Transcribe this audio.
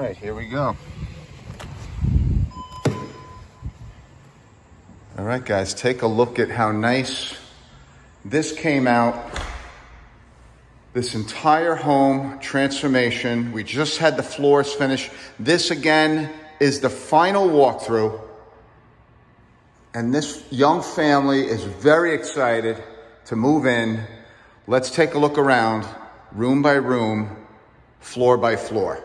right, here we go. All right, guys, take a look at how nice this came out. This entire home transformation. We just had the floors finished. This again is the final walkthrough. And this young family is very excited to move in. Let's take a look around, room by room, floor by floor.